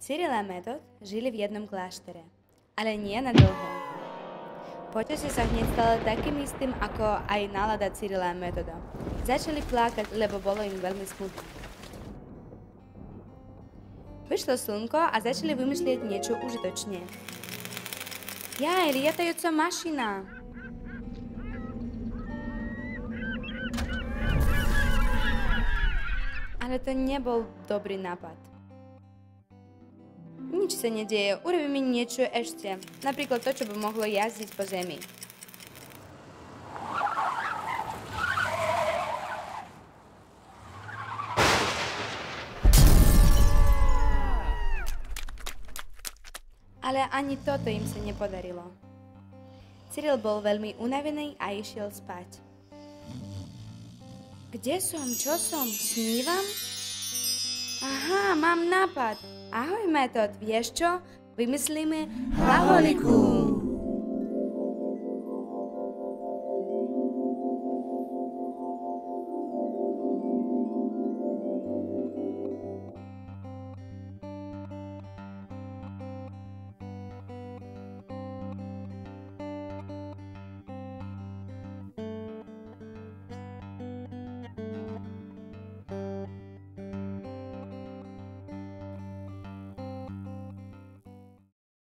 Cyril a Metod žili v jednom kláštore, ale nie na dlho. Počasie sa hneď stalo takým istým, ako aj nálada Cyrila a Metoda. Začali plakať, lebo bolo im veľmi smutno. Vyšlo slnko a začali vymyslieť niečo užitočné. Jaj, lietajúca mašina! Ale to nebol dobrý nápad. Nič sa nedieje, urobíme niečo ešte. Napríklad to, čo by mohlo jazdiť po zemi. Ale ani toto im sa nepodarilo. Cyril bol veľmi unavený a išiel spať. Kde som? Čo som? Snívam? Aha, mám nápad. Ahoj, Metod, vieš čo? Vymyslíme hlaholiku.